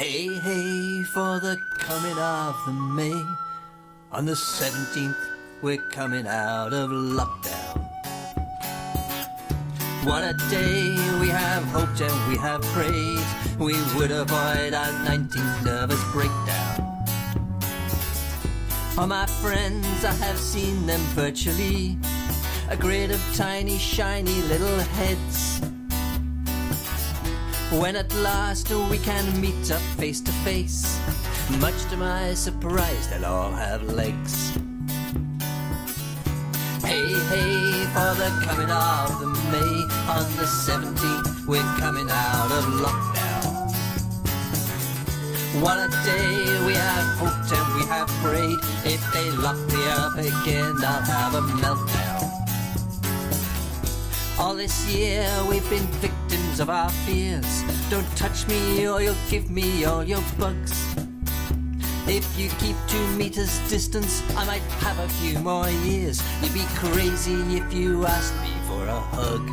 Hey, hey, for the coming of the May. On the 17th, we're coming out of lockdown. What a day we have hoped and we have prayed we would avoid our 19th nervous breakdown. All my friends, I have seen them virtually, a grid of tiny, shiny little heads. When at last we can meet up face to face, much to my surprise, they'll all have legs. Hey, hey, for the coming of the May on the 17th, we're coming out of lockdown. What a day we have hoped and we have prayed. If they lock me up again, I'll have a meltdown. All this year we've been victims of our fears. Don't touch me or you'll give me all your bugs. If you keep two meters distance, I might have a few more years. You'd be crazy if you asked me for a hug.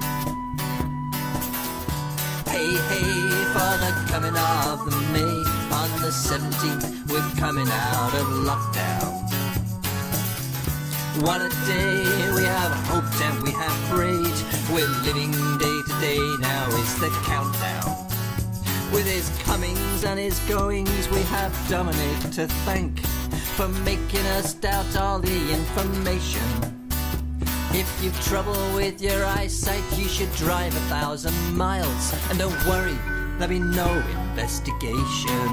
Hey, hey, for the coming of the May. On the 17th, we're coming out of lockdown. What a day we have hoped and we have prayed. We're living day to day now the countdown. With his comings and his goings, we have Dominic to thank for making us doubt all the information. If you've trouble with your eyesight, you should drive a thousand miles. And don't worry, there'll be no investigation.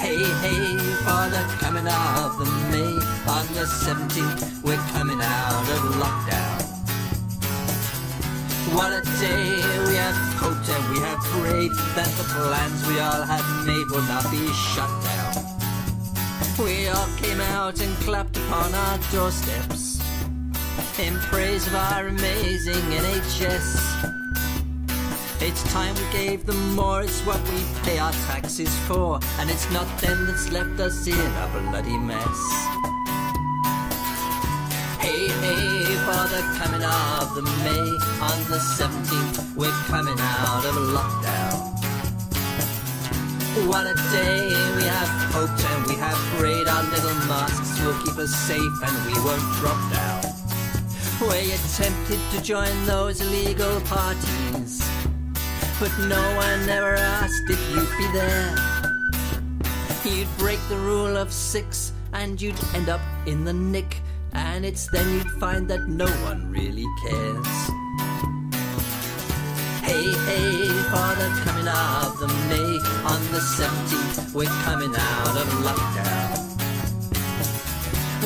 Hey, hey, for the coming of the May. On the 17th, we're coming out of lockdown. What a day we have hoped and we have prayed that the plans we all had. Made will not be shut down. We all came out and clapped upon our doorsteps. In praise of our amazing NHS. It's time we gave them more, it's what we pay our taxes for, and it's not them that's left us in a bloody mess. Hey, hey, for the coming of the May. On the 17th, we're coming out of lockdown. What a day we have hoped and we have prayed. Our little masks will keep us safe and we won't drop down. Were you tempted to join those illegal parties? But no one ever asked if you'd be there. You'd break the rule of six and you'd end up in the nick. And it's then you'd find that no one really cares. Hey, hey, for the coming of the May. On the 17th, we're coming out of lockdown.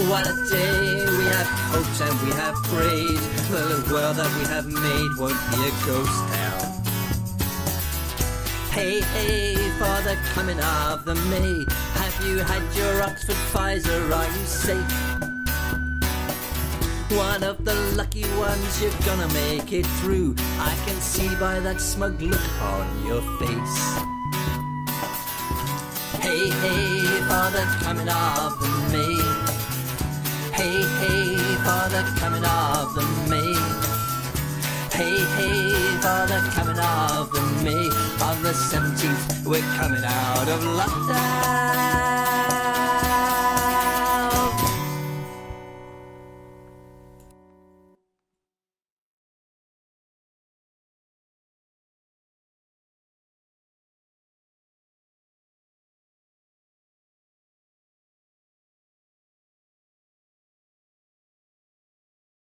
What a day we have hoped and we have prayed. The world that we have made won't be a ghost town. Hey, hey, for the coming of the May. Have you had your Oxford Pfizer? Are you safe? One of the lucky ones, you're gonna make it through. I can see by that smug look on your face. Hey, hey, for the coming of the May. Hey, hey, for the coming of the May. Hey, hey, for the coming of the May. On the 17th, we're coming out of lockdown.